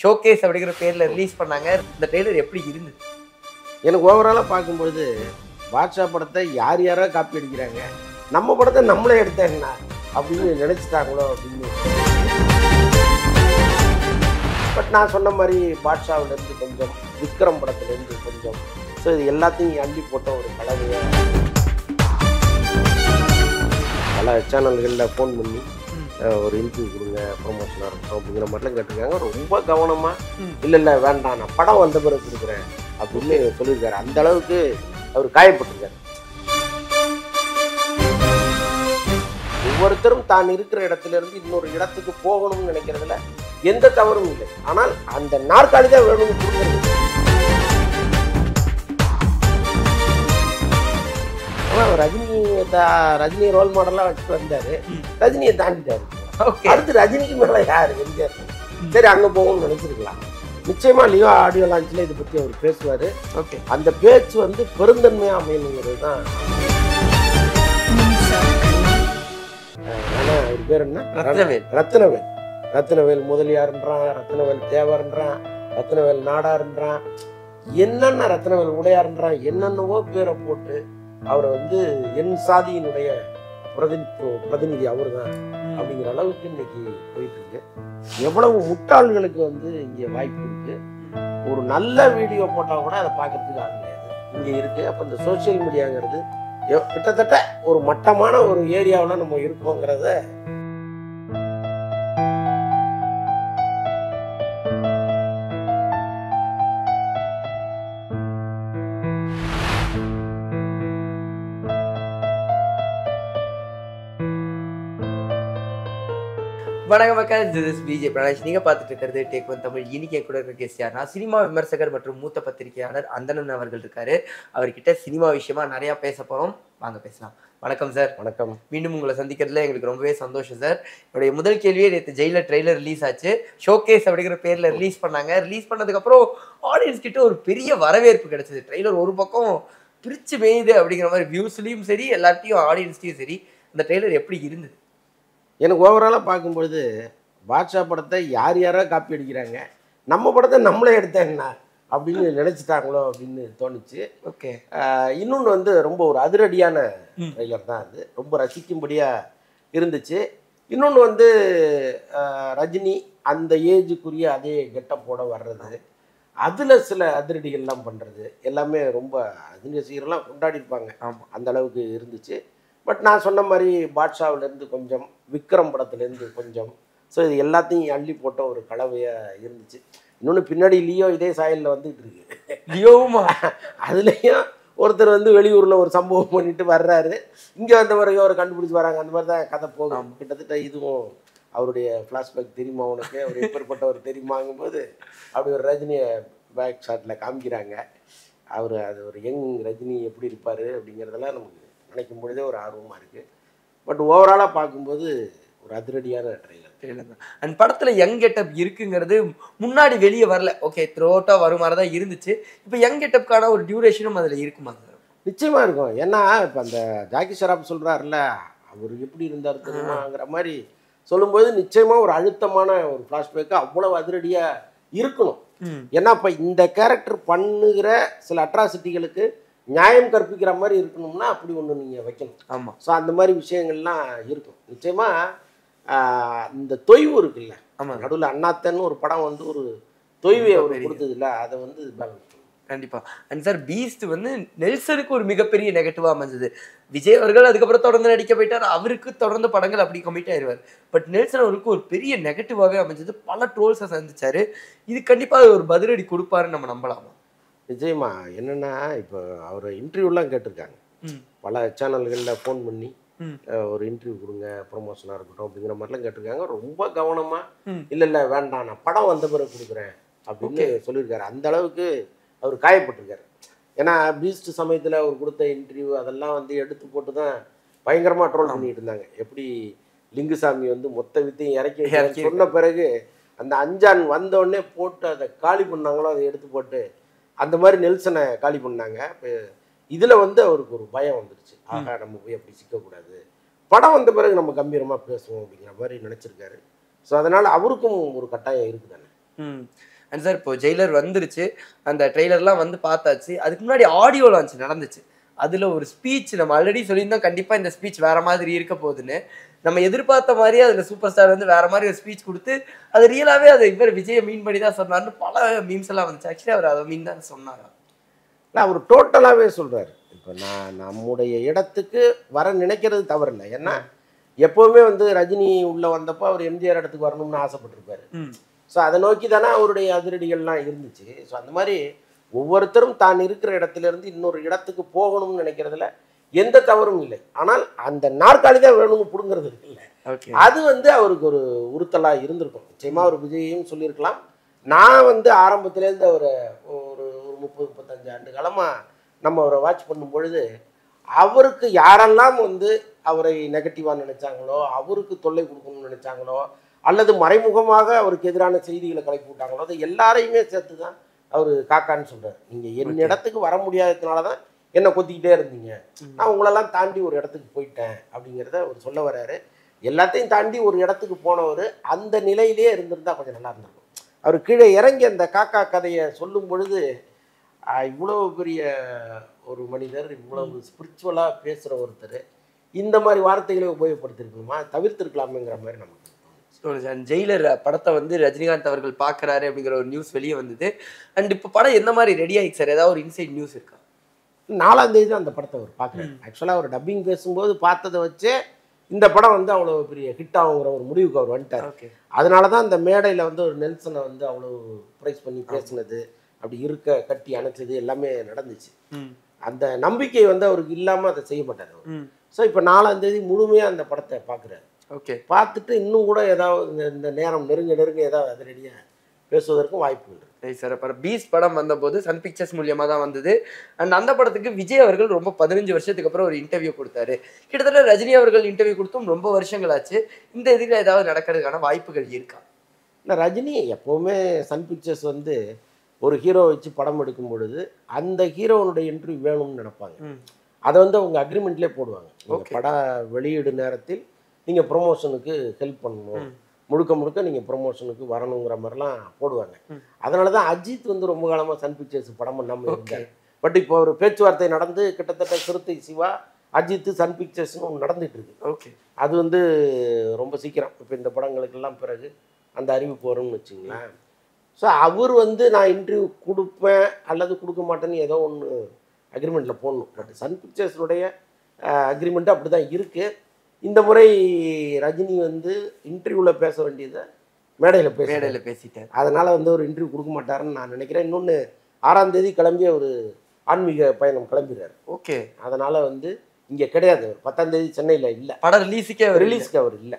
Showcase அப்படிங்கிற பேரில் release பண்ணாங்க. இந்த ட்ரெய்லர் எப்படி இருந்தது? எனக்கு ஓவராலாக பார்க்கும்பொழுது பாட்ஷா படத்தை யார் யாரோ காப்பி அடிக்கிறாங்க. நம்ம படத்தை நம்மளே எடுத்தாங்கண்ணா அப்படின்னு நினச்சிட்டாங்களோ அப்படின்னு. பட் நான் சொன்ன மாதிரி பாட்ஷாவிலேருந்து கொஞ்சம் விக்ரம் படத்துலேருந்து கொஞ்சம். ஸோ இது எல்லாத்தையும் அள்ளி போட்ட ஒரு கலவையாக பல சேனல்களில் ஃபோன் பண்ணி ஒரு இன்டர்வியூ கொடுங்க ப்ரொமோஷனாக இருக்கட்டும் அப்படிங்கிற மாதிரிலாம் கேட்டிருக்காங்க. ரொம்ப கவனமாக. இல்லை இல்லை வேண்டாம் நான் படம் வந்த பிறகு கொடுக்குறேன் அப்படின்னு சொல்லியிருக்காரு. அந்த அளவுக்கு அவர் காயப்பட்டிருக்காரு. ஒவ்வொருத்தரும் தான் இருக்கிற இடத்துல இருந்து இன்னொரு இடத்துக்கு போகணும்னு நினைக்கிறதுல எந்த தவறும் இல்லை. ஆனால் அந்த நாற்காலி தான் வேணும்னு கொடுக்குறது ஆனால் ரஜினி தா- ரஜினி ரோல் மாடலாக வச்சுட்டு வந்தாரு. ரஜினியை தாண்டிட்டாரு. ஓகே. அடுத்து ரஜினிக்கு மேல யாரு? எம்ஜிஆர். சரி அங்க போகணும்னு நினைச்சிருக்கலாம். நிச்சயமா லியோ ஆடியோ லான்ச்ல இதை பத்தி அவர் பேசுவாரு. ஓகே. அந்த பேச்சு வந்து பெருந்தன்மையா அமையணுங்கிறது தான் ஆனா அவர் பேர் என்ன? ரத்னவேல். ரத்னவேல். ரத்னவேல் முதலியார்ன்றான் ரத்னவேல் தேவர்ன்றான் ரத்னவேல் நாடார்ன்றான் என்னென்ன ரத்னவேல் உடையார்ன்றான் என்னென்னவோ பேரை போட்டு அவரை வந்து என் சாதியினுடைய பிரதிநிதி பிரதிநிதி அவர் தான் அப்படிங்கிற அளவுக்கு இன்னைக்கு போயிட்டு இருக்கு எவ்வளவு முட்டாள்களுக்கு வந்து இங்கே வாய்ப்பு இருக்கு. ஒரு நல்ல வீடியோ போட்டால் கூட அதை பார்க்கறதுக்கு ஆள் கிடையாது. இங்கே இருக்கு. அப்போ இந்த சோஷியல் மீடியாங்கிறது கிட்டத்தட்ட ஒரு மட்டமான ஒரு ஏரியாவில் நம்ம இருக்கோங்கிறத வணக்கம் மக்கள் திஸ் பிஜே பிரணேஷ். நீங்க பார்த்துட்டு இருக்கிறது டேக் ஒன் தமிழ் இன்னைக்கு கூட இருக்க கேஸ் யார்னா சினிமா விமர்சகர் மற்றும் மூத்த பத்திரிகையாளர் அந்தணன் அவர்கள் இருக்காரு. அவர்கிட்ட சினிமா விஷயமா நிறைய பேச போறோம். வாங்க பேசலாம். வணக்கம் சார் வணக்கம். மீண்டும் உங்களை சந்திக்கிறதுல எங்களுக்கு ரொம்பவே சந்தோஷம் சார் என்னுடைய முதல் கேள்வியே நேற்று ஜெயிலர் ட்ரெய்லர் ரிலீஸ் ஆச்சு. ஷோகேஸ் அப்படிங்கிற பேர்ல ரிலீஸ் பண்ணாங்க. ரிலீஸ் பண்ணதுக்கு அப்புறம் ஆடியன்ஸ் கிட்ட ஒரு பெரிய வரவேற்பு கிடைச்சது. ட்ரெய்லர் ஒரு பக்கம் பிரிச்சு மேயுது அப்படிங்கிற மாதிரி வியூஸ்லயும் சரி எல்லாத்தையும் ஆடியன்ஸ்லயும் சரி அந்த ட்ரெய்லர் எப்படி இருந்தது? எனக்கு ஓவராலாக பார்க்கும்பொழுது பாட்ஷா படத்தை யார் யாரோ காப்பி அடிக்கிறாங்க. நம்ம படத்தை நம்மளே எடுத்தாங்கண்ணா அப்படின்னு நினச்சிட்டாங்களோ அப்படின்னு தோணுச்சு. ஓகே இன்னொன்று வந்து ரொம்ப ஒரு அதிரடியான ம். ட்ரெய்லர் தான் அது. ரொம்ப ரசிக்கும்படியாக இருந்துச்சு. இன்னொன்று வந்து ரஜினி அந்த ஏஜுக்குரிய அதே கெட்டப்போட வர்றது. அதில் சில அதிரடிகள்லாம் பண்ணுறது எல்லாமே ரொம்ப ரஜினி ரசிகர்லாம் கொண்டாடி இருப்பாங்க ஆமா. அந்த அளவுக்கு இருந்துச்சு. பட் நான் சொன்ன மாதிரி பாட்ஷாவிலேருந்து கொஞ்சம் விக்ரம் படத்துலேருந்து கொஞ்சம். ஸோ இது எல்லாத்தையும் அள்ளி போட்ட ஒரு கலவையாக இருந்துச்சு. இன்னொன்று பின்னாடி லியோ இதே சாயலில் வந்துகிட்டு இருக்கு. லியோவுமா? அதுலேயும் ஒருத்தர் வந்து வெளியூரில் ஒரு சம்பவம் பண்ணிட்டு வர்றாரு. இங்கே வந்த பிறகு அவரை கண்டுபிடிச்சி வராங்க. அந்த மாதிரி தான் கதை போகும் கிட்டத்தட்ட இதுவும் அவருடைய ஃப்ளாஷ்பேக் தெரியுமா உனக்கு? அவர் எப்பேற்பட்டவர் தெரியுமாங்கும்போது அப்படி ஒரு ரஜினியை பேக் ஷாட்டில் காமிக்கிறாங்க. அவர் அது ஒரு யங் ரஜினி எப்படி இருப்பார் அப்படிங்கிறதெல்லாம் நமக்கு நினைக்கும் பொழுதே ஒரு ஆர்வமாக இருக்குது பட் ஓவராலாக பார்க்கும்போது ஒரு அதிரடியான ட்ரெய்லர் அண்ட் படத்துல யங் கெட்டப் இருக்குங்கிறது முன்னாடி வெளியே வரல. ஓகே த்ரோட்டா வரும் மாதிரி தான் இருந்துச்சு. இப்போ யங் கெட்டப்க்கான ஒரு டியூரேஷனும் அதுல இருக்குமா? சார் நிச்சயமா இருக்கும். ஏன்னா இப்போ அந்த ஜாக்கி ஷராப் சொல்றாருல்ல அவர் எப்படி இருந்தார் தெரியுமாங்கிற மாதிரி சொல்லும்போது நிச்சயமா ஒரு அழுத்தமான ஒரு ஃப்ளாஷ்பேக்கு அவ்வளவு அதிரடியா இருக்கணும். ஏன்னா இப்போ இந்த கேரக்டர் பண்ணுகிற சில அட்ராசிட்டிகளுக்கு நியாயம் கற்பிக்கிற மாதிரி இருக்கணும்னா அப்படி ஒன்று நீங்கள் வைக்கணும். ஆமா. ஸோ அந்த மாதிரி விஷயங்கள்லாம் இருக்கும். நிச்சயமா ஆஹ், இந்த தொய்வு இருக்குல்ல. ஆமா நடுவில் அண்ணாத்தன்னு ஒரு படம் வந்து ஒரு தொய்வை அவர் பெரிய. கொடுத்ததுல அதை வந்து பண்ணணும். கண்டிப்பா. அண்ட் சார் பீஸ்ட் வந்து நெல்சனுக்கு ஒரு மிகப்பெரிய நெகட்டிவா அமைஞ்சது. விஜய் அவர்கள் அதுக்கப்புறம் தொடர்ந்து நடிக்க போயிட்டார். அவருக்கு தொடர்ந்து படங்கள் அப்படி கமிட் ஆயிருவார். பட் நெல்சன் அவருக்கு ஒரு பெரிய நெகட்டிவாவே அமைஞ்சது. பல ட்ரோல்ஸை சந்திச்சாரு. இது கண்டிப்பா ஒரு பதிலடி கொடுப்பாருன்னு நம்ம நம்பலாமா? நிச்சயமா என்னன்னா இப்போ அவர் இன்டர்வியூலாம் கேட்டிருக்காங்க. பல சேனல்களில் ஃபோன் பண்ணி ஒரு இன்டர்வியூ கொடுங்க ப்ரொமோஷனாக இருக்கட்டும் அப்படிங்கிற மாதிரிலாம் கேட்டிருக்காங்க. ரொம்ப கவனமாக இல்லை இல்லை வேண்டாம் நான் படம் வந்த பிறகு கொடுக்குறேன் அப்படின்னு சொல்லியிருக்காரு. அந்த அளவுக்கு அவர் காயப்பட்டிருக்காரு. ஏன்னா பீஸ்ட் சமயத்தில் அவர் கொடுத்த இன்டர்வியூ அதெல்லாம் வந்து எடுத்து போட்டு தான் பயங்கரமாக ட்ரோல் பண்ணிட்டு இருந்தாங்க. எப்படி லிங்குசாமி வந்து மொத்த வித்தையும் இறக்கி சொன்ன பிறகு அந்த அஞ்சான் வந்த உடனே போட்டு அதை காலி பண்ணாங்களோ அதை எடுத்து போட்டு அந்த மாதிரி நெல்சனை காலி பண்ணாங்க. இப்போ இதில் வந்து அவருக்கு ஒரு பயம் வந்துருச்சு. ஆகா நம்ம போய் அப்படி சிக்கக்கூடாது. படம் வந்த பிறகு நம்ம கம்பீரமாக பேசுவோம் அப்படிங்கிற மாதிரி நினச்சிருக்காரு. ஸோ அதனால் அவருக்கும் ஒரு கட்டாயம் இருக்குதானே? அண்ட் சார் இப்போ ஜெயிலர் வந்துருச்சு. அந்த ட்ரெய்லர்லாம் வந்து பார்த்தாச்சு. அதுக்கு முன்னாடி ஆடியோ லான்ச் நடந்துச்சு. அதுல ஒரு ஸ்பீச் நம்ம ஆல்ரெடி சொல்லியிருந்தோம். கண்டிப்பா இந்த ஸ்பீச் வேற மாதிரி இருக்க போகுதுன்னு. நம்ம எதிர்பார்த்த மாதிரியே அதுல சூப்பர் ஸ்டார் வந்து வேற மாதிரி ஒரு ஸ்பீச் கொடுத்து அது ரியலாவே அது இவர் விஜயை மீன் பண்ணி தான் சொன்னார்னு பல மீம்ஸ் எல்லாம் வந்துச்சு. ஆக்சுவலி அவர் அதை மீன் தான் சொன்னாரா. இல்லை அவர் டோட்டலாகவே சொல்றாரு. இப்போ நான் நம்முடைய இடத்துக்கு வர நினைக்கிறது தவறில்லை. ஏன்னா எப்போவுமே வந்து ரஜினி உள்ள வந்தப்போ அவர் எம்ஜிஆர் இடத்துக்கு வரணும்னு ஆசைப்பட்டிருப்பாரு. ஸோ அதை நோக்கி தானே அவருடைய அதிரடிகள்லாம் இருந்துச்சு. ஸோ அந்த மாதிரி ஒவ்வொருத்தரும் தான் இருக்கிற இடத்துல இருந்து இன்னொரு இடத்துக்கு போகணும்னு நினைக்கிறதுல எந்த தவறும் இல்லை. ஆனால் அந்த நாற்காலி தான் வேணும்னு பிடுங்கிறது இருக்குல்ல ஓகே. அது வந்து அவருக்கு ஒரு உறுத்தலாக இருந்திருக்கும். நிச்சயமா அவர் விஜயும் சொல்லியிருக்கலாம். நான் வந்து ஆரம்பத்திலேருந்து அவரை ஒரு ஒரு முப்பது முப்பத்தஞ்சு ஆண்டு காலமாக நம்ம அவரை வாட்ச் பண்ணும் பொழுது அவருக்கு யாரெல்லாம் வந்து அவரை நெகட்டிவாக நினைச்சாங்களோ அவருக்கு தொல்லை கொடுக்கணும்னு நினைச்சாங்களோ அல்லது மறைமுகமாக அவருக்கு எதிரான செய்திகளை கலப்பி விட்டாங்களோ அது எல்லாரையுமே சேர்த்து தான் அவர் காக்கான்னு சொல்றாரு. நீங்கள் என். இடத்துக்கு வர முடியாததுனால தான் என்னை கொத்திக்கிட்டே இருந்தீங்க. நான் உங்களெல்லாம் தாண்டி ஒரு இடத்துக்கு போயிட்டேன் அப்படிங்கிறத அவர் சொல்ல வர்றாரு எல்லாத்தையும் தாண்டி ஒரு இடத்துக்கு போனவர் அந்த நிலையிலே இருந்திருந்தா கொஞ்சம் நல்லா இருந்திருக்கும். அவர் கீழே இறங்கி அந்த காக்கா கதையை சொல்லும் பொழுது ஆஹ், இவ்வளவு பெரிய ஒரு மனிதர் இவ்வளவு ஸ்பிரிச்சுவலாக பேசுகிற ஒருத்தர் இந்த மாதிரி வார்த்தைகளை உபயோகப்படுத்திருக்கணுமா தவிர்த்திருக்கலாமேங்கிற மாதிரி நமக்கு ஜெயிலர் படத்தை வந்து ரஜினிகாந்த் அவர்கள் பார்க்கறாரு அப்படிங்கிற ஒரு நியூஸ் வெளியே வந்தது. அண்ட் இப்போ படம் எந்த மாதிரி ரெடி ஆயிடுச்சு சார்? ஏதாவது ஒரு இன்சைட் நியூஸ் இருக்கா? நாலாம் தேதி தான் அந்த படத்தை அவர் பார்க்குறாரு. ஆக்சுவலாக அவர் டப்பிங் பேசும்போது பார்த்ததை வச்சே இந்த படம் வந்து அவ்வளோ பெரிய ஹிட் ஆகுங்கிற ஒரு முடிவுக்கு அவர் வந்துட்டார். அதனால தான் அந்த மேடையில் வந்து ஒரு நெல்சனை வந்து அவ்வளோ ப்ரைஸ் பண்ணி பேசுனது அப்படி இருக்க கட்டி அணைச்சது எல்லாமே நடந்துச்சு. அந்த நம்பிக்கை வந்து அவருக்கு இல்லாமல் அதை செய்ய மாட்டார் அவர். ஸோ இப்போ நாலாம் தேதி முழுமையாக அந்த படத்தை பார்க்குறாரு. ஓகே. பார்த்துட்டு இன்னும் கூட ஏதாவது இந்த- இந்த நேரம் நெருங்க நெருங்க ஏதாவது அதிரடியாக பேசுவதற்கும் வாய்ப்பு உண்டு சரி சார் அப்புறம் பீஸ் படம் வந்தபோது சன் பிக்சர்ஸ் மூலியமா தான் வந்தது. அண்ட் அந்த படத்துக்கு விஜய் அவர்கள் ரொம்ப பதினஞ்சு வருஷத்துக்கு அப்புறம் ஒரு இன்டர்வியூ கொடுத்தாரு. கிட்டத்தட்ட ரஜினி அவர்கள் இன்டர்வியூ கொடுத்தும் ரொம்ப வருஷங்கள் ஆச்சு இந்த இதில் ஏதாவது நடக்கிறதுக்கான வாய்ப்புகள் இருக்கா? இல்லை ரஜினி எப்போவுமே சன் பிக்சர்ஸ் வந்து ஒரு ஹீரோ வச்சு படம் எடுக்கும் பொழுது அந்த ஹீரோனுடைய இன்டர்வியூ வேணும்னு நினைப்பாங்க. அதை வந்து அவங்க அக்ரிமெண்ட்லேயே போடுவாங்க. நீங்கள் Okay. பட வெளியீடு நேரத்தில் நீங்கள் ப்ரொமோஷனுக்கு ஹெல்ப் பண்ணணும். முழுக்க முழுக்க நீங்கள் ப்ரொமோஷனுக்கு வரணுங்கிற மாதிரிலாம் போடுவாங்க. அதனால தான் அஜித் வந்து ரொம்ப காலமாக சன் பிக்சர்ஸ் படம் பண்ணாமல் இருந்தார். பட் இப்போ ஒரு பேச்சுவார்த்தை நடந்து கிட்டத்தட்ட சிறுத்தை சிவா அஜித் சன் பிக்சர்ஸ்னு ஒன்று நடந்துட்டு இருக்கு. ஓகே. அது வந்து ரொம்ப சீக்கிரம். இப்போ இந்த படங்களுக்கெல்லாம் பிறகு அந்த அறிவிப்பு வரும்னு வச்சுங்களேன். ஸோ அவர் வந்து நான் இன்டர்வியூ கொடுப்பேன் அல்லது கொடுக்க மாட்டேன்னு ஏதோ ஒன்று அக்ரிமெண்ட்டில் போடணும். பட் சன் பிக்சர்ஸுடைய அக்ரிமெண்ட்டு அப்படி தான் இருக்குது இந்த முறை ரஜினி வந்து இன்டர்வியூவில் பேச வேண்டியதை மேடையில் பேச மேடையில பேசிட்டேன் அதனால் வந்து ஒரு இன்டர்வியூ கொடுக்க மாட்டாருன்னு நான் நினைக்கிறேன். இன்னொன்று ஆறாம் தேதி கிளம்பி ஒரு ஆன்மீக பயணம் கிளம்பிடுறாரு. ஓகே. அதனால் வந்து இங்கே கிடையாது. அவர் பத்தாம் தேதி சென்னையில் இல்லை. படம் ரிலீஸுக்கே ரிலீஸ் ரிலீஸ்க்கு அவர் இல்லை.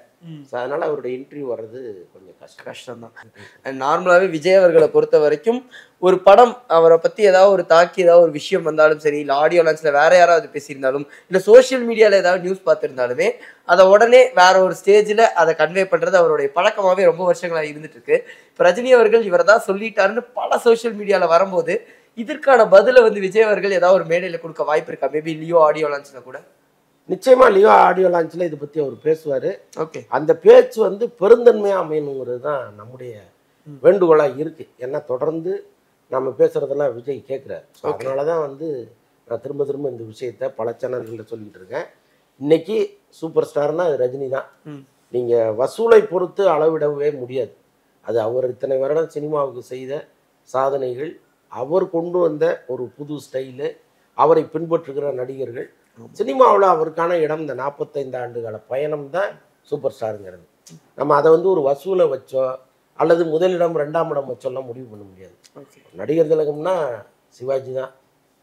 ஸோ அதனால் அவருடைய இன்டர்வியூ வர்றது கொஞ்சம் கஷ்டம். கஷ்டம் தான் நார்மலாகவே விஜய் அவர்களை பொறுத்த வரைக்கும் ஒரு படம் அவரை பத்தி ஏதாவது ஒரு தாக்கி ஏதாவது ஒரு விஷயம் வந்தாலும் சரி இல்லை ஆடியோ லான்ச்ல வேற யாராவது பேசியிருந்தாலும் இல்லை சோஷியல் மீடியால ஏதாவது நியூஸ் பார்த்துருந்தாலுமே அதை உடனே வேற ஒரு ஸ்டேஜில் அதை கன்வே பண்றது அவருடைய பழக்கமாவே ரொம்ப வருஷங்களா இருந்துட்டு இருக்கு. இப்போ ரஜினி அவர்கள் இவர் தான் சொல்லிட்டாருன்னு பல சோஷியல் மீடியால வரும்போது இதற்கான பதிலை வந்து விஜய் அவர்கள் ஏதாவது ஒரு மேடையில கொடுக்க வாய்ப்பு இருக்கா? மேபி லியோ ஆடியோ லான்ச்ல கூட. நிச்சயமாக லியோ ஆடியோ லான்ச்சில் இதை பற்றி அவர் பேசுவார். ஓகே அந்த பேச்சு வந்து பெருந்தன்மையாக அமையணுங்கிறது தான் நம்முடைய. வேண்டுகோளாக இருக்குது ஏன்னா தொடர்ந்து நம்ம பேசுகிறதெல்லாம் விஜய் கேட்குறாரு. அதனால தான் வந்து நான் திரும்ப திரும்ப இந்த விஷயத்த பல சேனல்களில் சொல்லிட்டு இருக்கேன். இன்னைக்கு சூப்பர் ஸ்டார்னா அது ரஜினி தான். நீங்கள் வசூலை பொறுத்து அளவிடவே முடியாது. அது அவர் இத்தனை வருடம் சினிமாவுக்கு செய்த சாதனைகள் அவர் கொண்டு வந்த ஒரு புது ஸ்டைலு அவரை பின்பற்றுகிற நடிகர்கள். சினிமாவில் அவருக்கான இடம் இந்த நாற்பத்தைந்து ஆண்டுகால பயணம் தான் சூப்பர் ஸ்டாருங்கிறது. நம்ம அதை வந்து ஒரு வசூலை வச்சோ அல்லது முதலிடம் ரெண்டாம் இடம் வச்சோல்லாம் முடிவு பண்ண முடியாது. நடிகர் திலகம்னா சிவாஜி தான்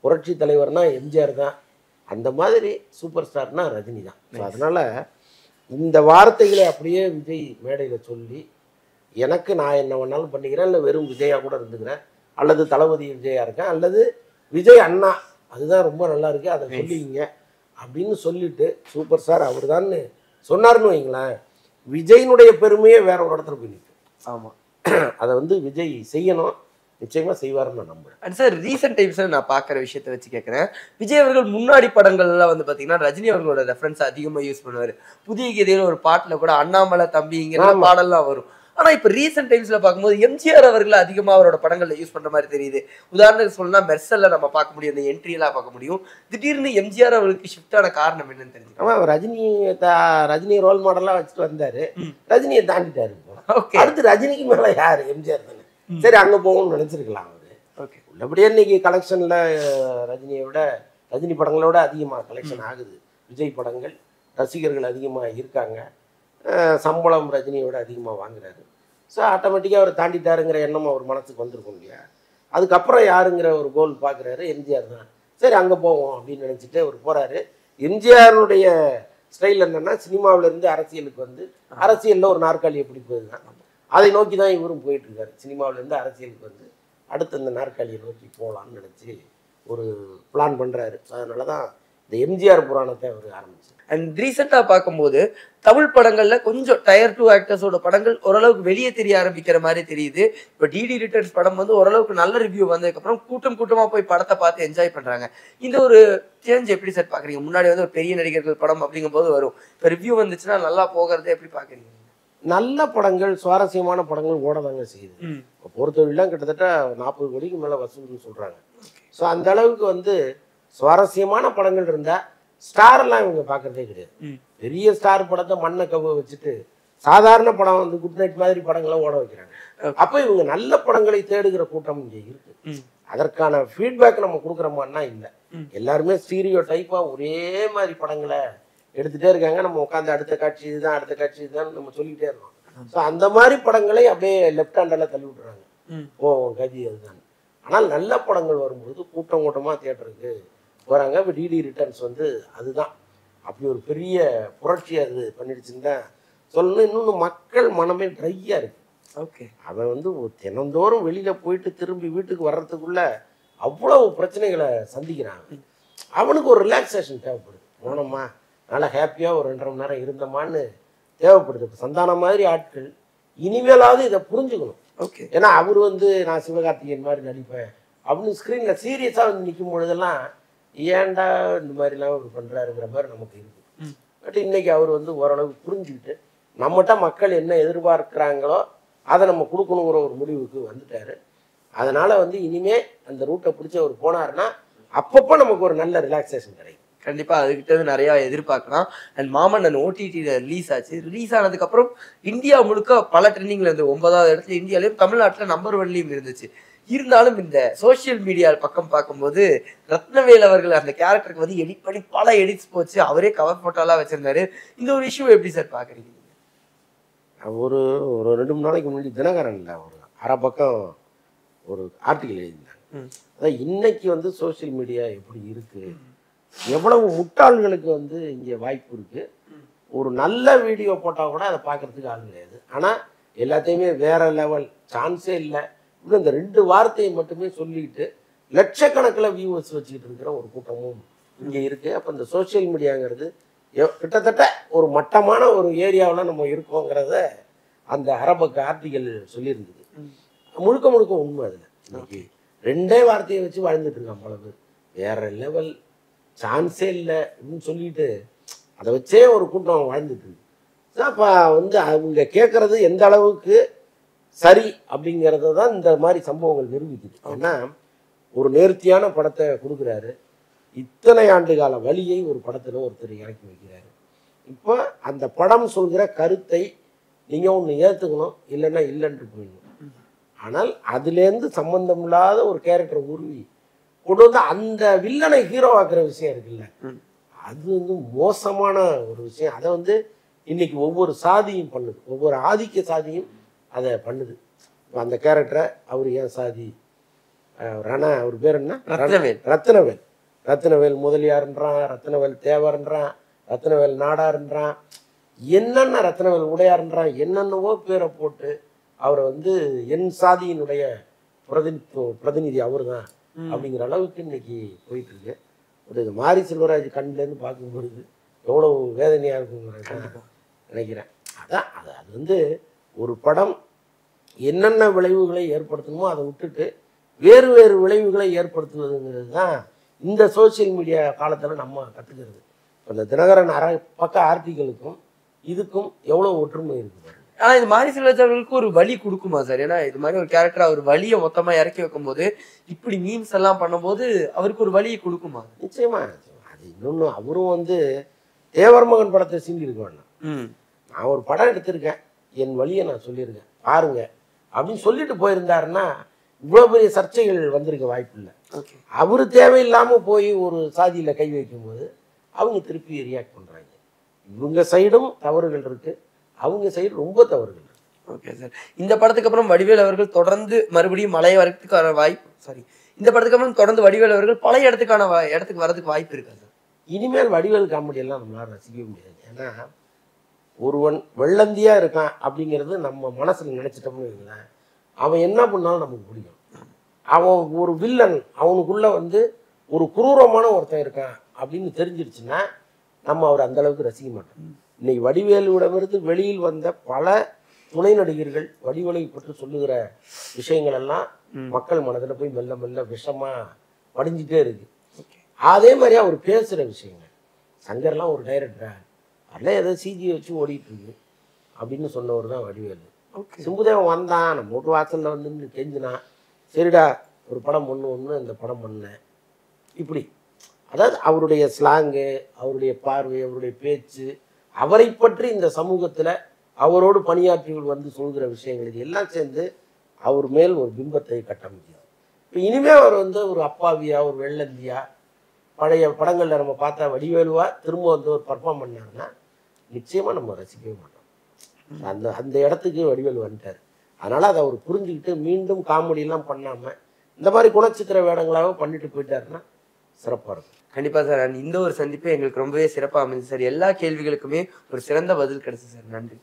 புரட்சி தலைவர்னா எம்ஜிஆர் தான். அந்த மாதிரி சூப்பர் ஸ்டார்னா ரஜினி தான். ஸோ அதனால் இந்த வார்த்தைகளை அப்படியே விஜய் மேடையில் சொல்லி எனக்கு நான் என்ன வேணாலும் பண்ணிக்கிறேன் இல்லை வெறும் விஜயா கூட இருந்துக்கிறேன். அல்லது தளபதி விஜயா இருக்கேன் அல்லது விஜய் அண்ணா அதுதான் ரொம்ப நல்லா இருக்கு அதை. சொல்லிங்க. அப்படின்னு சொல்லிட்டு சூப்பர் ஸ்டார் அவர் சொன்னார்னு வைங்களேன். விஜயினுடைய பெருமையே வேற ஒரு இடத்துல போய் நிற்கும் ஆமா. அதை வந்து விஜய் செய்யணும் நிச்சயமா செய்வாருன்னு நான் நம்புறேன். அண்ட் சார் ரீசெண்ட் டைம்ஸ்ல நான் பார்க்குற விஷயத்த வச்சு கேட்குறேன் விஜய் அவர்கள் முன்னாடி படங்கள்லாம் வந்து பார்த்தீங்கன்னா ரஜினி அவர்களோட ரெஃபரன்ஸ் அதிகமாக யூஸ் பண்ணுவார். புதிய கீதையில் ஒரு பாட்டில் கூட அண்ணாமலை தம்பிங்கிற. பாடல்லாம் வரும். ஆனா இப்ப ரீசெண்ட் டைம்ஸ்ல பார்க்கும்போது எம்ஜிஆர் அவர்கள் அதிகமா அவரோட படங்கள்ல யூஸ் பண்ற மாதிரி தெரியுது. உதாரணத்துக்கு சொல்லணும்னா மெர்சல்ல நம்ம பார்க்க முடியும் அந்த என்ட்ரி எல்லாம் பார்க்க முடியும். திடீர்னு எம்ஜிஆர் அவர்களுக்கு ஷிஃப்ட் ஆன காரணம் என்னன்னு தெரிஞ்சுக்கலாம். ஆமா ரஜினி ரஜினி ரோல் மாடலா வச்சுட்டு வந்தாரு. ரஜினியை தாண்டிட்டாரு ஓகே. அடுத்து ரஜினிக்கு மேல யாரு? எம்ஜிஆர் தானே. சரி அங்க போகணும்னு நினைச்சிருக்கலாம் அவரு. ஓகே. உள்ளபடியே இன்னைக்கு கலெக்ஷன்ல ரஜினியை விட ரஜினி படங்களோட அதிகமா கலெக்ஷன் ஆகுது. விஜய் படங்கள் ரசிகர்கள் அதிகமா இருக்காங்க. சம்பளம் ரஜினியோட அதிகமாக வாங்குறாரு. ஸோ ஆட்டோமேட்டிக்காக அவர் தாண்டிட்டாருங்கிற எண்ணம் அவர் மனசுக்கு வந்திருக்கும் இல்லையா? அதுக்கப்புறம் யாருங்கிற ஒரு கோல் பார்க்குறாரு எம்ஜிஆர் தான். சரி அங்கே போவோம் அப்படின்னு நினச்சிட்டு அவர் போகிறாரு எம்ஜிஆருடைய ஸ்டைல் என்னென்னா சினிமாவிலேருந்து அரசியலுக்கு வந்து அரசியலில் ஒரு நாற்காலியை பிடிப்பது தான் அதை நோக்கி தான் இவரும் போயிட்டுருக்காரு. சினிமாவிலேருந்து அரசியலுக்கு வந்து அடுத்து அந்த நாற்காலியை நோக்கி போகலான்னு நினச்சி ஒரு பிளான் பண்ணுறாரு அதனால தான் இந்த எம்ஜிஆர் புராணத்தை அவர் ஆரம்பிச்சார். அண்ட் ரீசெண்டா பார்க்கும்போது தமிழ் படங்கள்ல கொஞ்சம் டயர் டூ ஆக்டர்ஸோட படங்கள் ஓரளவுக்கு வெளியே தெரிய ஆரம்பிக்கிற மாதிரி தெரியுது. இப்போ டிடி ரிட்டர்ன்ஸ் படம் வந்து ஓரளவுக்கு நல்ல ரிவ்யூ வந்ததுக்கப்புறம் கூட்டம் கூட்டமா போய் படத்தை பார்த்து என்ஜாய் பண்றாங்க. இந்த ஒரு சேஞ்ச் எப்படி சார் பாக்குறீங்க முன்னாடி வந்து ஒரு பெரிய நடிகர்கள் படம் அப்படிங்கும்போது வரும். இப்போ ரிவ்யூ வந்துச்சுன்னா நல்லா போகிறத எப்படி பாக்குறீங்க நல்ல படங்கள் சுவாரஸ்யமான படங்கள் ஓடதாங்க செய்யுது. ம். இப்போ பொறுத்தவரையிலாம் கிட்டத்தட்ட நாற்பது கோடிக்கு மேலே வசூல்னு சொல்கிறாங்க ஸோ அந்த அளவுக்கு வந்து சுவாரஸ்யமான படங்கள் இருந்தால் ஸ்டார்லாம் இவங்க பார்க்குறதே கிடையாது. பெரிய ஸ்டார் படத்தை மண்ணை கவ வச்சுட்டு சாதாரண படம் வந்து குட் நைட் மாதிரி படங்களை ஓட வைக்கிறாங்க. அப்போ இவங்க நல்ல படங்களை தேடுகிற கூட்டம் இங்கே இருக்கு. அதற்கான ஃபீட்பேக் நம்ம கொடுக்குறோமான்னா இல்லை. எல்லாருமே ஸ்டீரியோ டைப்பாக ஒரே மாதிரி படங்களை எடுத்துகிட்டே இருக்காங்க. நம்ம உட்காந்து அடுத்த காட்சி இதுதான் அடுத்த காட்சி இதுதான் நம்ம சொல்லிக்கிட்டே இருக்கோம் ஸோ அந்த மாதிரி படங்களை அப்படியே லெஃப்ட் ஹேண்டில் தள்ளி விட்டுறாங்க. ஓ கதி அதுதான். ஆனால் நல்ல படங்கள் வரும்போது கூட்டம் கூட்டமாக தியேட்டருக்கு போகிறாங்க இப்போ டிடி ரிட்டர்ன்ஸ் வந்து அதுதான். அப்படி ஒரு பெரிய புரட்சி அது பண்ணிடுச்சுன்னு தான் சொல்லணும். இன்னொன்று மக்கள் மனமே ட்ரையாக இருக்கு. ஓகே அவன் வந்து தினந்தோறும் வெளியில் போயிட்டு திரும்பி வீட்டுக்கு வர்றதுக்குள்ள அவ்வளவு பிரச்சனைகளை சந்திக்கிறான் அவனுக்கு ஒரு ரிலாக்ஸேஷன் தேவைப்படுது. போனோமா நல்லா ஹாப்பியாக ஒரு ரெண்டரை மணி நேரம் இருந்தோமான்னு தேவைப்படுது. இப்போ சந்தானம் மாதிரி ஆட்கள் இனிமேலாவது இதை புரிஞ்சுக்கணும். ஓகே ஏன்னா அவர் வந்து நான் சிவகார்த்திகேயன் மாதிரி நடிப்பேன். அப்படின்னு ஸ்க்ரீனில் சீரியஸாக வந்து நிற்கும் பொழுதெல்லாம் ஏன்டா இந்த மாதிரிலாம் அவர் பண்ணுறாருங்கிற மாதிரி நமக்கு இருக்கு. ம். பட் இன்னைக்கு அவர் வந்து ஓரளவு புரிஞ்சுக்கிட்டு நம்மகிட்ட மக்கள் என்ன எதிர்பார்க்குறாங்களோ அதை நம்ம கொடுக்கணுங்கிற ஒரு முடிவுக்கு வந்துட்டாரு. அதனால வந்து இனிமே அந்த ரூட்டை பிடிச்சி அவர் போனாருன்னா அப்பப்போ நமக்கு ஒரு நல்ல ரிலாக்ஸேஷன் கிடைக்கும். கண்டிப்பா அதுகிட்ட இருந்து நிறைய எதிர்பார்க்கலாம். அண்ட் மாமன்னன் ஓடிடியில் ரிலீஸ் ஆச்சு. ரிலீஸ் ஆனதுக்கு அப்புறம் இந்தியா முழுக்க பல ட்ரெண்டிங்ல இருந்து ஒன்பதாவது இடத்துல இந்தியாலையும் தமிழ்நாட்டுல நம்பர் ஒன்லயும் இருந்துச்சு. இருந்தாலும் இந்த சோஷியல் மீடியா பக்கம் பார்க்கும்போது ரத்னவேல் அவர்கள் அந்த கேரக்டருக்கு வந்து எடிட் பண்ணி பல எடிட்ஸ் போச்சு. அவரே கவர் போட்டோலாம் வச்சிருந்தாரு. இந்த ஒரு இஷ்யூ எப்படி சார் பாக்குறீங்க ஒரு ஒரு ரெண்டு மூணு நாளைக்கு முன்னாடி தினகரன்ல ஒரு அரை பக்கம் ஒரு ஆர்டிக்கல் எழுதியிருந்தாங்க. அதான் இன்னைக்கு வந்து சோஷியல் மீடியா எப்படி இருக்கு? எவ்வளவு முட்டாள்களுக்கு வந்து இங்கே வாய்ப்பு இருக்கு? ஒரு நல்ல வீடியோ போட்டால் கூட அதை பார்க்கறதுக்கு ஆள் கிடையாது. ஆனால் எல்லாத்தையுமே வேற லெவல் சான்ஸே இல்லை. இன்னும் இந்த ரெண்டு வார்த்தையை மட்டுமே சொல்லிட்டு லட்சக்கணக்கில் வியூவர்ஸ் வச்சுக்கிட்டு இருக்கிற ஒரு கூட்டமும் இங்கே இருக்கு. அப்போ இந்த சோஷியல் மீடியாங்கிறது கிட்டத்தட்ட ஒரு மட்டமான ஒரு ஏரியாவில் நம்ம இருக்கோங்கிறத அந்த அரபக்கு ஆர்டிகல் சொல்லியிருந்தது. முழுக்க முழுக்க உண்மை அதில். இன்னைக்கு ரெண்டே வார்த்தையை வச்சு வாழ்ந்துட்டு இருக்கான் பல பேர் வேற லெவல் சான்ஸே இல்லை அப்படின்னு சொல்லிட்டு அதை வச்சே ஒரு கூட்டம் வாழ்ந்துட்டு இருக்கு. அப்போ வந்து அவங்க கேட்கறது எந்த அளவுக்கு சரி அப்படிங்கிறத தான் இந்த மாதிரி சம்பவங்கள் நிரூபிக்குது. ஏன்னா ஒரு நேர்த்தியான படத்தை கொடுக்குறாரு. இத்தனை ஆண்டு கால வழியை ஒரு படத்தில் ஒருத்தர் இறக்கி வைக்கிறாரு. இப்போ அந்த படம் சொல்கிற கருத்தை நீங்கள் ஒன்று ஏற்றுக்கணும் இல்லைன்னா இல்லைன்ட்டு போயிடணும். ஆனால் அதுலேருந்து சம்பந்தம் இல்லாத ஒரு கேரக்டரை உருவி கொண்டு வந்து அந்த வில்லனை ஹீரோ ஆக்குற விஷயம் இருக்குல்ல. அது வந்து மோசமான ஒரு விஷயம். அதை வந்து இன்னைக்கு ஒவ்வொரு சாதியும் பண்ணுது. ஒவ்வொரு ஆதிக்க சாதியும் அதை பண்ணுது. அந்த கேரக்டரை அவர் ஏன் சாதி? ரண அவர் பேர் என்ன? ரத்னவேல். ரத்னவேல். ரத்னவேல் முதலியார்ன்றான் ரத்னவேல் தேவர்ன்றான் ரத்னவேல் நாடார்ன்றான். என்னென்ன ரத்னவேல் உடையார்ன்றான் என்னென்னவோ பேரை போட்டு அவரை வந்து என் சாதியினுடைய பிரதிநி பிரதிநிதி அவர் தான். அப்படிங்கிற அளவுக்கு இன்னைக்கு போயிட்டு இருக்கு ஒரு இது மாரி செல்வராஜ் கண்ணிலேருந்து பார்க்கும்பொழுது எவ்வளோ வேதனையாக இருக்குங்கிறத நினைக்கிறேன். அதான் அது அது வந்து ஒரு படம் என்னென்ன விளைவுகளை ஏற்படுத்தணுமோ அதை விட்டுட்டு வேறு வேறு விளைவுகளை ஏற்படுத்துவதுங்கிறது தான் இந்த சோஷியல் மீடியா காலத்தில் நம்ம கற்றுக்கிறது இந்த தினகரன் அரை பக்க ஆர்டிகளுக்கும் இதுக்கும் எவ்வளோ ஒற்றுமை இருக்கு பாருங்க. ஆனா இது மாரி செல்வராஜ் அவர்களுக்கு ஒரு வழி கொடுக்குமா சார்? ஏன்னா இது மாதிரி ஒரு கேரக்டர் அவர் வழியை மொத்தமா இறக்கி வைக்கும்போது இப்படி மீம்ஸ் எல்லாம் பண்ணும்போது அவருக்கு ஒரு வழியை கொடுக்குமா? நிச்சயமா அது இன்னொன்று அவரும் வந்து தேவர் மகன் படத்தை சீண்டி இருக்க வேண்டாம் ம். நான் ஒரு படம் எடுத்திருக்கேன். என் வழியை நான் சொல்லியிருக்கேன். பாருங்க. அப்படின்னு சொல்லிட்டு போயிருந்தாருன்னா இவ்வளோ பெரிய சர்ச்சைகள் வந்திருக்க வாய்ப்பு இல்லை அவர் தேவையில்லாமல் போய் ஒரு சாதியில் கை வைக்கும்போது அவங்க திருப்பி ரியாக்ட் பண்ணுறாங்க இவங்க சைடும் தவறுகள் இருக்கு. அவங்க சைடு ரொம்ப தவறுகள் ஓகே சார். இந்த படத்துக்கு அப்புறம் வடிவேல் அவர்கள் தொடர்ந்து மறுபடியும் மலைய வரதுக்கான வாய்ப்பு சாரி இந்த படத்துக்கு அப்புறம் தொடர்ந்து வடிவேல் அவர்கள் பழைய இடத்துக்கான இடத்துக்கு வரதுக்கு வாய்ப்பு இருக்கா சார்? இனிமேல் வடிவேல் காமெடி எல்லாம் நம்மளால ரசிக்கவே முடியாது. ஏன்னா ஒருவன் வெள்ளந்தியா இருக்கான் அப்படிங்கிறது நம்ம மனசுல நினைச்சிட்டோம்னு வைங்களேன். அவன் என்ன பண்ணாலும் நமக்கு பிடிக்கும் அவன் ஒரு வில்லன் அவனுக்குள்ள வந்து ஒரு குரூரமான ஒருத்தன் இருக்கான் அப்படின்னு தெரிஞ்சிருச்சுன்னா நம்ம அவர் அந்த அளவுக்கு ரசிக்க மாட்டோம். இன்னைக்கு வடிவேலுவிடமிருந்து வெளியில் வந்த பல துணை நடிகர்கள் வடிவேலை பற்றி சொல்லுகிற விஷயங்கள் எல்லாம். மக்கள் மனதில் போய் மெல்ல மெல்ல விஷமா படிஞ்சிட்டே இருக்கு. அதே மாதிரி அவர் பேசுகிற விஷயங்கள். சங்கர்லாம் ஒரு டைரக்டரா. அதெல்லாம் ஏதோ சிஜி வச்சு ஓடிட்டு இருக்கு அப்படின்னு சொன்னவர் தான் வடிவேலு. சிம்புதேவன் வந்தான். நம்ம வீட்டு வாசலில் வந்து நின்னு கெஞ்சினான் சரிடா ஒரு படம் பண்ணு ஒன்று இந்த படம் பண்ணேன் இப்படி. அதாவது அவருடைய ஸ்லாங்கு அவருடைய பார்வை அவருடைய பேச்சு அவரை பற்றி இந்த சமூகத்தில் அவரோடு பணியாற்றியவர் வந்து சொல்கிற விஷயங்கள் இது எல்லாம் சேர்ந்து அவர் மேல் ஒரு பிம்பத்தை கட்டமைக்குது இப்போ இனிமே அவர் வந்து ஒரு அப்பாவியா ஒரு வெள்ளந்தியா பழைய படங்களில் நம்ம பார்த்தா வடிவேலுவா திரும்ப வந்து ஒரு பர்ஃபார்ம் பண்ணாருன்னா நிச்சயமாக நம்ம ரசிக்கவே மாட்டோம். அந்த அந்த இடத்துக்கு வடிவேல் வந்துட்டார். அதனால் அதை அவர் புரிஞ்சுக்கிட்டு மீண்டும் காமெடியெல்லாம் பண்ணாமல் இந்த மாதிரி குணச்சித்திர வேடங்களாக பண்ணிட்டு போயிட்டாருன்னா சிறப்பாக இருக்கும். கண்டிப்பா சார். இந்த ஒரு சந்திப்பு எங்களுக்கு ரொம்பவே சிறப்பா அமைஞ்சு சார். எல்லா கேள்விகளுக்குமே ஒரு சிறந்த பதில் கிடைச்சு சார். நன்றி.